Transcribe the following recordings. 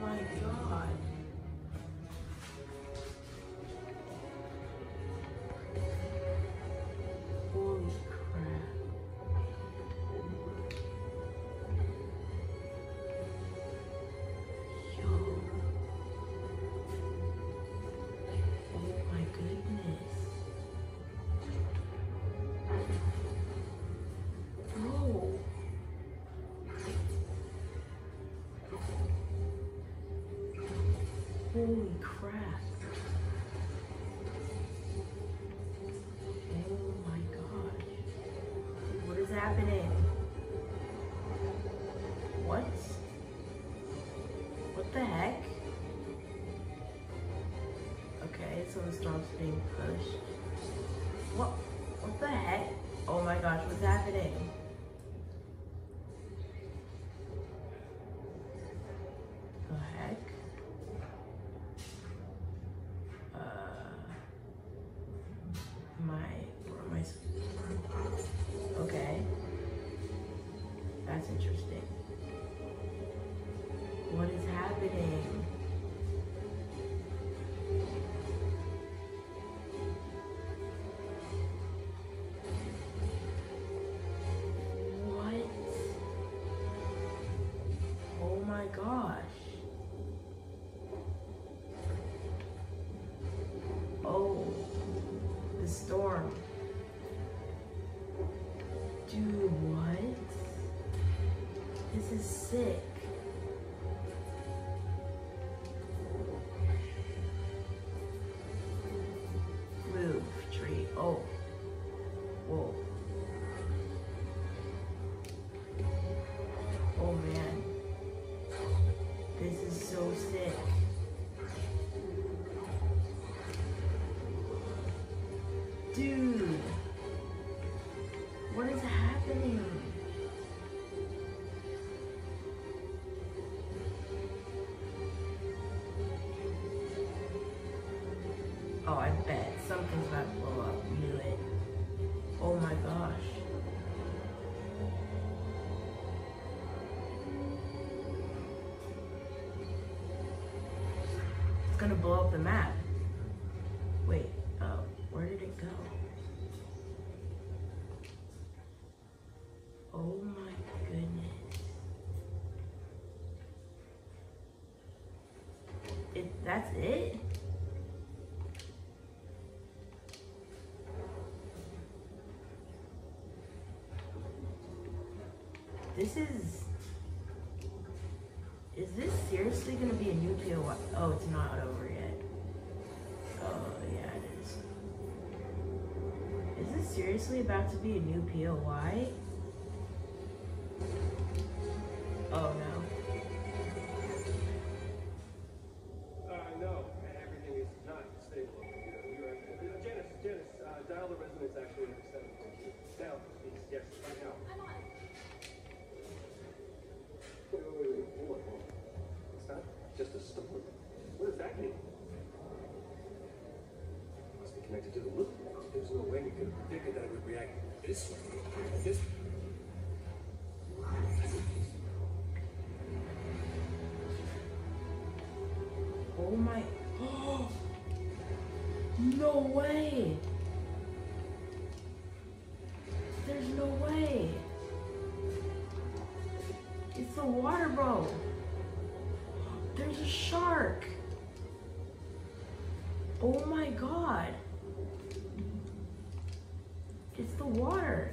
my god. Holy crap. Oh my gosh. What is happening? What? What the heck? Okay, so the storm's being pushed. What? What the heck? Oh my gosh, what's happening? What is happening? What? Oh my gosh. Oh, the storm. This is so sick. Dude. What is happening? Oh, I bet something's about to blow up. Knew it. Oh my gosh. It's gonna blow up the map. Wait, oh, where did it go? Oh my goodness. It, that's it? This is. Is this seriously gonna be a new POI? Oh, it's not over yet. Oh, yeah, it is. Is this seriously about to be a new POI? Connected to the loop. There's no way we could have predicted that it would react this way. This. Oh my. Oh, no way. There's no way. It's the water bro. There's a shark. Oh my god. It's the water.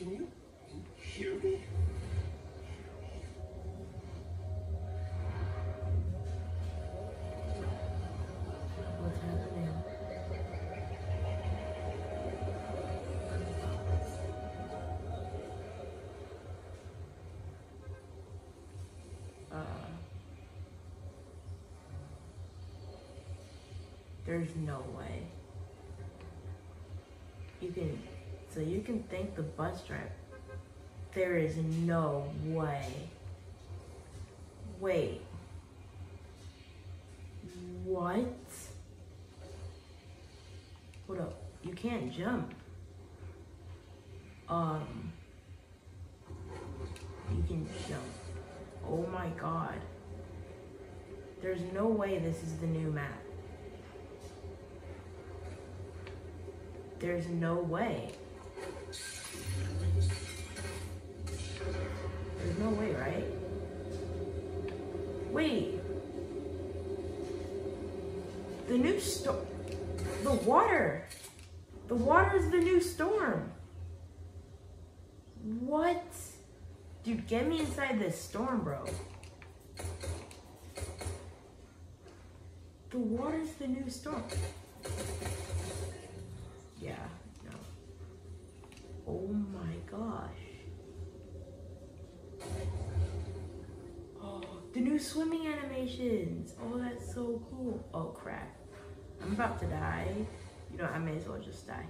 Can you, hear me? Uh, there's no way. You can so you can thank the bus driver. There is no way. Wait. What? Hold up. You can't jump. Um. You can jump. Oh my god. There's no way this is the new map. There's no way. There's no way, right? Wait. The new storm. The water. The water is the new storm. What? Dude, get me inside this storm, bro. The water's the new storm. Oh gosh. Oh, the new swimming animations. Oh, that's so cool. Oh crap. I'm about to die. You know, I may as well just die.